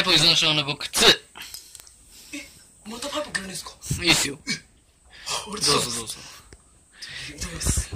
イプ依存症の僕2。え、またパイプくれるんですか？いいっすよ。どうぞどうぞ。いただきます。